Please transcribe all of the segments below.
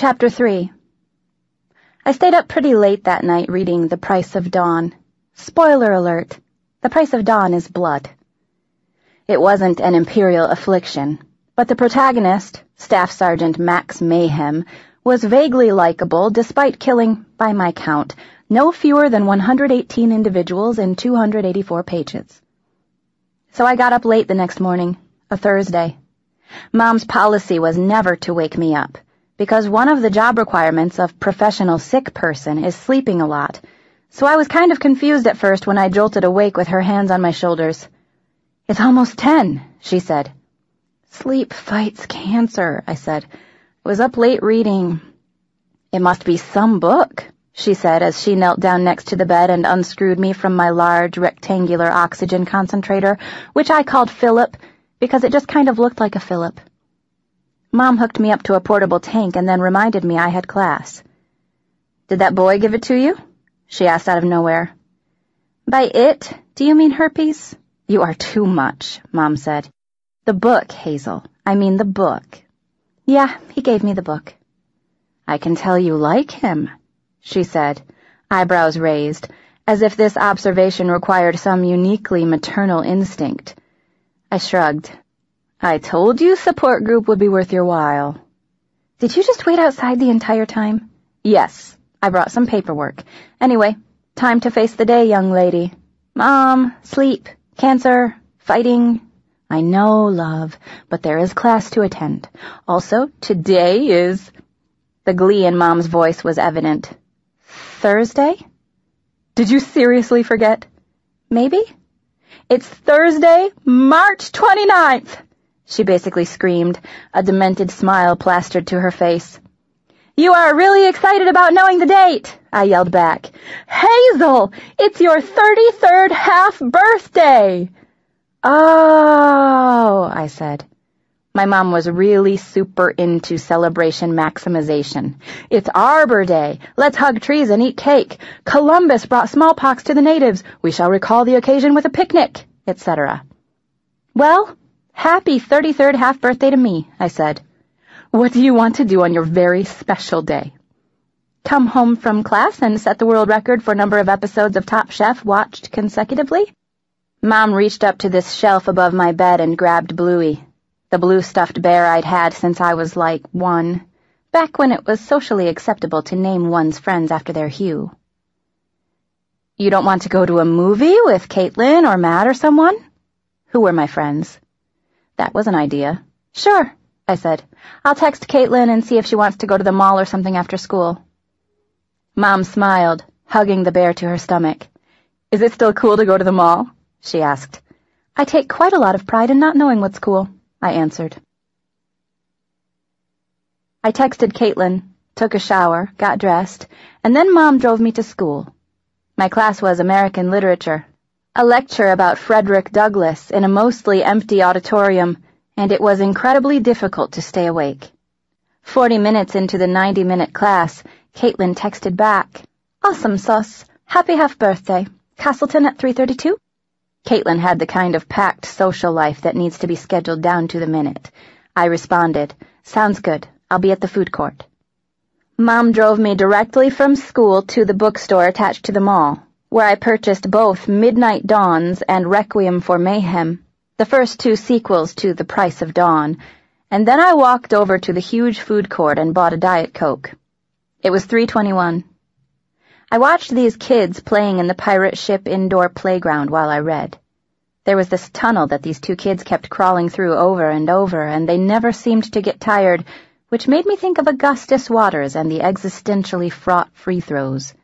Chapter 3 I stayed up pretty late that night reading The Price of Dawn. Spoiler alert, The Price of Dawn is blood. It wasn't an imperial affliction, but the protagonist, Staff Sergeant Max Mayhem, was vaguely likable despite killing, by my count, no fewer than 118 individuals in 284 pages. So I got up late the next morning, a Thursday. Mom's policy was never to wake me up because one of the job requirements of professional sick person is sleeping a lot, so I was kind of confused at first when I jolted awake with her hands on my shoulders. It's almost ten, she said. Sleep fights cancer, I said. I was up late reading. It must be some book, she said as she knelt down next to the bed and unscrewed me from my large rectangular oxygen concentrator, which I called Philip because it just kind of looked like a Philip. Mom hooked me up to a portable tank and then reminded me I had class. Did that boy give it to you? She asked out of nowhere. By it, do you mean herpes? You are too much, Mom said. The book, Hazel. I mean the book. Yeah, he gave me the book. I can tell you like him, she said, eyebrows raised, as if this observation required some uniquely maternal instinct. I shrugged. I told you support group would be worth your while. Did you just wait outside the entire time? Yes, I brought some paperwork. Anyway, time to face the day, young lady. Mom, sleep, cancer, fighting. I know, love, but there is class to attend. Also, today is... The glee in Mom's voice was evident. Thursday? Did you seriously forget? Maybe? It's Thursday, March 29th! She basically screamed, a demented smile plastered to her face. You are really excited about knowing the date, I yelled back. Hazel, it's your 33rd half birthday! Oh, I said. My mom was really super into celebration maximization. It's Arbor Day. Let's hug trees and eat cake. Columbus brought smallpox to the natives. We shall recall the occasion with a picnic, etc. Well, Happy 33rd half birthday to me, I said. What do you want to do on your very special day? Come home from class and set the world record for number of episodes of Top Chef watched consecutively? Mom reached up to this shelf above my bed and grabbed Bluey, the blue stuffed bear I'd had since I was like one, back when it was socially acceptable to name one's friends after their hue. You don't want to go to a movie with Caitlin or Matt or someone? Who were my friends? That was an idea. Sure, I said. I'll text Caitlin and see if she wants to go to the mall or something after school. Mom smiled, hugging the bear to her stomach. Is it still cool to go to the mall? she asked. I take quite a lot of pride in not knowing what's cool, I answered. I texted Caitlin, took a shower, got dressed, and then Mom drove me to school. My class was American Literature, a lecture about Frederick Douglass in a mostly empty auditorium, and it was incredibly difficult to stay awake. Forty minutes into the ninety-minute class, Caitlin texted back, Awesome, sus. Happy half-birthday. Castleton at 3.32? Caitlin had the kind of packed social life that needs to be scheduled down to the minute. I responded, Sounds good. I'll be at the food court. Mom drove me directly from school to the bookstore attached to the mall where I purchased both Midnight Dawns and Requiem for Mayhem, the first two sequels to The Price of Dawn, and then I walked over to the huge food court and bought a Diet Coke. It was 321. I watched these kids playing in the pirate ship indoor playground while I read. There was this tunnel that these two kids kept crawling through over and over, and they never seemed to get tired, which made me think of Augustus Waters and the existentially fraught free throws.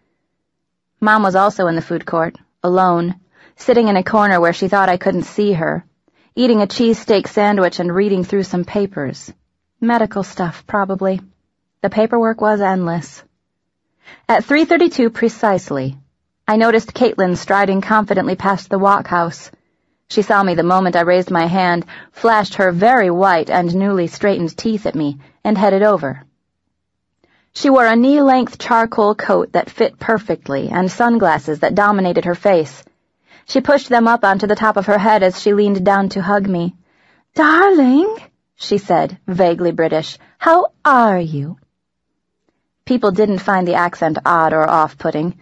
Mom was also in the food court, alone, sitting in a corner where she thought I couldn't see her, eating a cheesesteak sandwich and reading through some papers. Medical stuff, probably. The paperwork was endless. At 3.32 precisely, I noticed Caitlin striding confidently past the Wok House. She saw me the moment I raised my hand, flashed her very white and newly straightened teeth at me, and headed over. She wore a knee-length charcoal coat that fit perfectly and sunglasses that dominated her face. She pushed them up onto the top of her head as she leaned down to hug me. Darling, she said, vaguely British, how are you? People didn't find the accent odd or off-putting.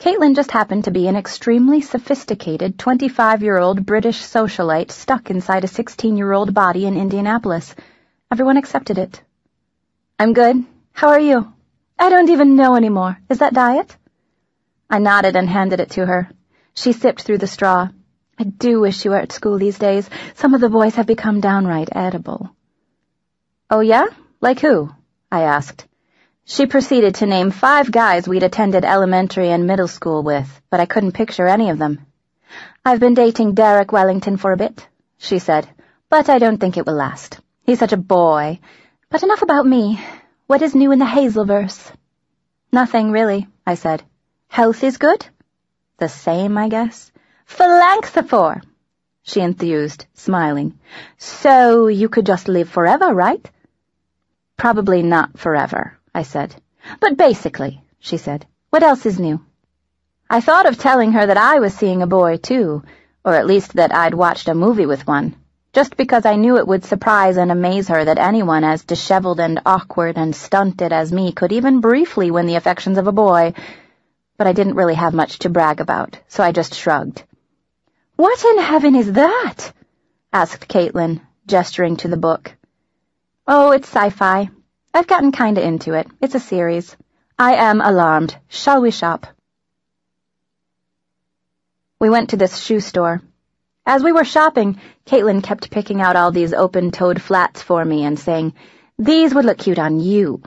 Caitlin just happened to be an extremely sophisticated 25-year-old British socialite stuck inside a 16-year-old body in Indianapolis. Everyone accepted it. I'm good. How are you? I don't even know anymore. Is that diet? I nodded and handed it to her. She sipped through the straw. I do wish you were at school these days. Some of the boys have become downright edible. Oh, yeah? Like who? I asked. She proceeded to name five guys we'd attended elementary and middle school with, but I couldn't picture any of them. I've been dating Derek Wellington for a bit, she said, but I don't think it will last. He's such a boy. But enough about me. What is new in the Hazelverse? Nothing, really, I said. Health is good? The same, I guess. Phalanxifor, she enthused, smiling. So you could just live forever, right? Probably not forever, I said. But basically, she said. What else is new? I thought of telling her that I was seeing a boy, too, or at least that I'd watched a movie with one, just because I knew it would surprise and amaze her that anyone as disheveled and awkward and stunted as me could even briefly win the affections of a boy, but I didn't really have much to brag about, so I just shrugged. What in heaven is that? asked Caitlin, gesturing to the book. Oh, it's sci-fi. I've gotten kinda into it. It's a series. I am alarmed. Shall we shop? We went to this shoe store. As we were shopping, Caitlin kept picking out all these open-toed flats for me and saying, These would look cute on you,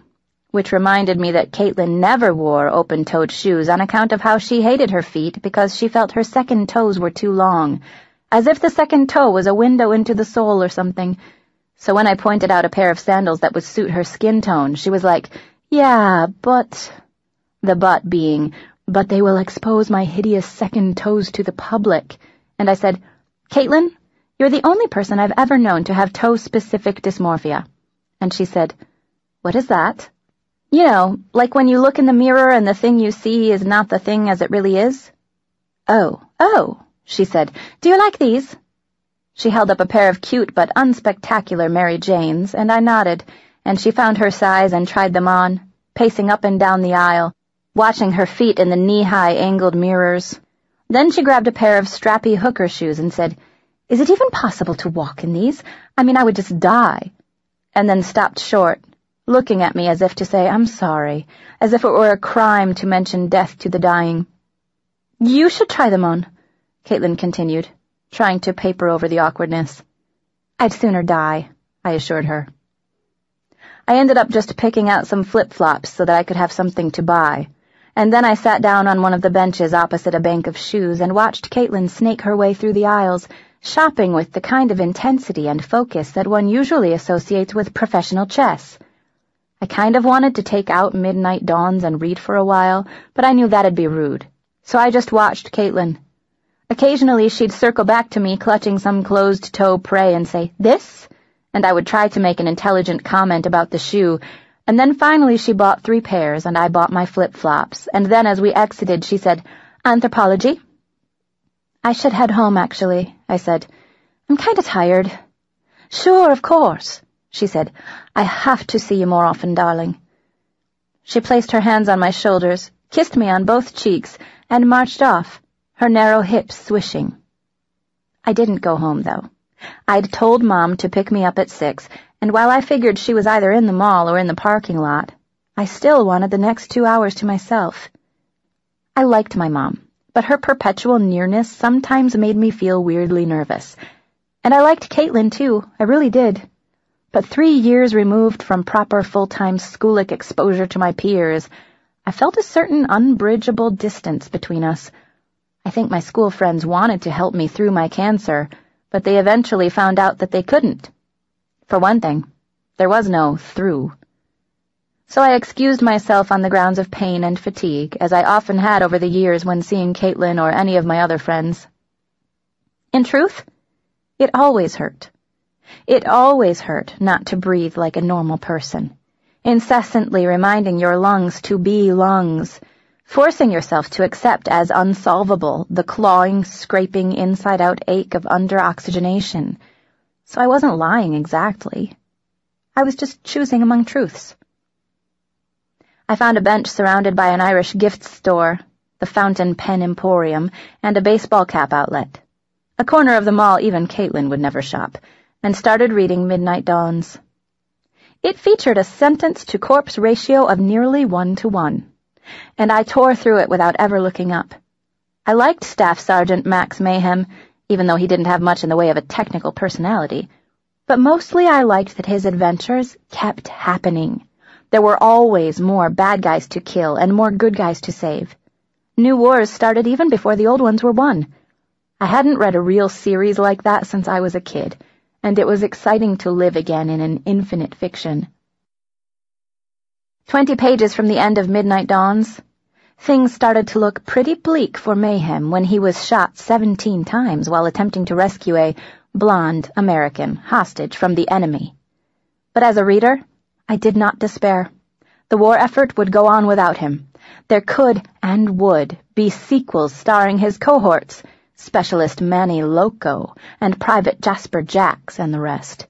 which reminded me that Caitlin never wore open-toed shoes on account of how she hated her feet because she felt her second toes were too long, as if the second toe was a window into the soul or something, so when I pointed out a pair of sandals that would suit her skin tone, she was like, yeah, but... The but being, but they will expose my hideous second toes to the public. And I said, Caitlin, you're the only person I've ever known to have toe-specific dysmorphia. And she said, what is that? You know, like when you look in the mirror and the thing you see is not the thing as it really is. Oh, oh, she said, do you like these? She held up a pair of cute but unspectacular Mary Janes, and I nodded, and she found her size and tried them on, pacing up and down the aisle, watching her feet in the knee-high angled mirrors. Then she grabbed a pair of strappy hooker shoes and said, Is it even possible to walk in these? I mean, I would just die. And then stopped short, looking at me as if to say, I'm sorry, as if it were a crime to mention death to the dying. You should try them on, Caitlin continued trying to paper over the awkwardness. I'd sooner die, I assured her. I ended up just picking out some flip-flops so that I could have something to buy, and then I sat down on one of the benches opposite a bank of shoes and watched Caitlin snake her way through the aisles, shopping with the kind of intensity and focus that one usually associates with professional chess. I kind of wanted to take out Midnight Dawns and read for a while, but I knew that'd be rude, so I just watched Caitlin. Occasionally she'd circle back to me clutching some closed-toe prey and say, This? And I would try to make an intelligent comment about the shoe, and then finally she bought three pairs and I bought my flip-flops, and then as we exited she said, Anthropologie? I should head home, actually, I said. I'm kinda tired. Sure, of course, she said. I have to see you more often, darling. She placed her hands on my shoulders, kissed me on both cheeks, and marched off her narrow hips swishing. I didn't go home, though. I'd told Mom to pick me up at six, and while I figured she was either in the mall or in the parking lot, I still wanted the next two hours to myself. I liked my mom, but her perpetual nearness sometimes made me feel weirdly nervous. And I liked Caitlin, too, I really did. But three years removed from proper full-time schoolic exposure to my peers, I felt a certain unbridgeable distance between us, I think my school friends wanted to help me through my cancer, but they eventually found out that they couldn't. For one thing, there was no through. So I excused myself on the grounds of pain and fatigue, as I often had over the years when seeing Caitlin or any of my other friends. In truth, it always hurt. It always hurt not to breathe like a normal person, incessantly reminding your lungs to be lungs, forcing yourself to accept as unsolvable the clawing, scraping, inside-out ache of underoxygenation. So I wasn't lying exactly. I was just choosing among truths. I found a bench surrounded by an Irish gift store, the Fountain Pen Emporium, and a baseball cap outlet. A corner of the mall even Caitlin would never shop, and started reading Midnight Dawns. It featured a sentence-to-corpse ratio of nearly one to one, and I tore through it without ever looking up. I liked Staff Sergeant Max Mayhem, even though he didn't have much in the way of a technical personality, but mostly I liked that his adventures kept happening. There were always more bad guys to kill and more good guys to save. New wars started even before the old ones were won. I hadn't read a real series like that since I was a kid, and it was exciting to live again in an infinite fiction. Twenty pages from the end of Midnight Dawns, things started to look pretty bleak for Mayhem when he was shot seventeen times while attempting to rescue a blonde American hostage from the enemy. But as a reader, I did not despair. The war effort would go on without him. There could, and would, be sequels starring his cohorts, Specialist Manny Loco, and Private Jasper Jacks, and the rest.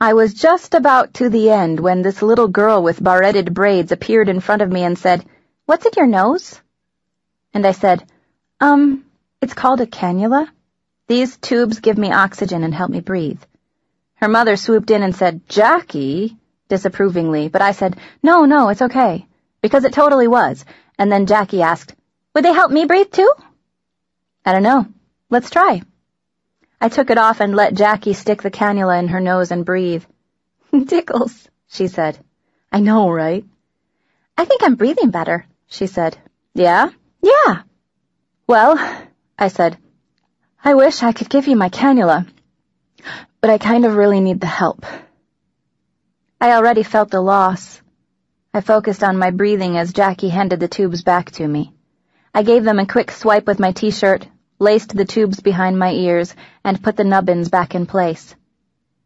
I was just about to the end when this little girl with barretted braids appeared in front of me and said, What's in your nose? And I said, Um, it's called a cannula. These tubes give me oxygen and help me breathe. Her mother swooped in and said, Jackie, disapprovingly, but I said, No, no, it's okay because it totally was. And then Jackie asked, Would they help me breathe too? I don't know. Let's try. I took it off and let Jackie stick the cannula in her nose and breathe. Tickles, she said. I know, right? I think I'm breathing better, she said. Yeah? Yeah. Well, I said, I wish I could give you my cannula, but I kind of really need the help. I already felt the loss. I focused on my breathing as Jackie handed the tubes back to me. I gave them a quick swipe with my t-shirt, laced the tubes behind my ears, and put the nubbins back in place.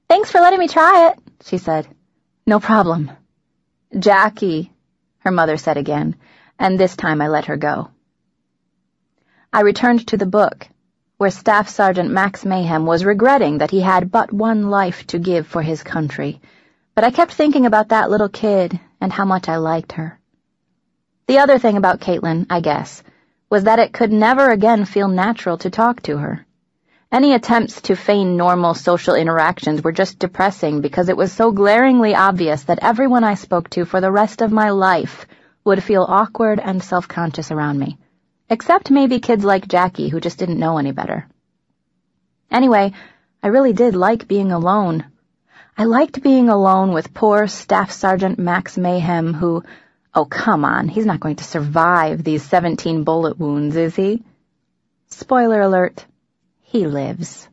Thanks for letting me try it, she said. No problem. Jackie, her mother said again, and this time I let her go. I returned to the book, where Staff Sergeant Max Mayhem was regretting that he had but one life to give for his country, but I kept thinking about that little kid and how much I liked her. The other thing about Caitlin, I guess, was that it could never again feel natural to talk to her. Any attempts to feign normal social interactions were just depressing because it was so glaringly obvious that everyone I spoke to for the rest of my life would feel awkward and self-conscious around me. Except maybe kids like Jackie who just didn't know any better. Anyway, I really did like being alone. I liked being alone with poor Staff Sergeant Max Mayhem, who, oh, come on, he's not going to survive these 17 bullet wounds, is he? Spoiler alert, he lives.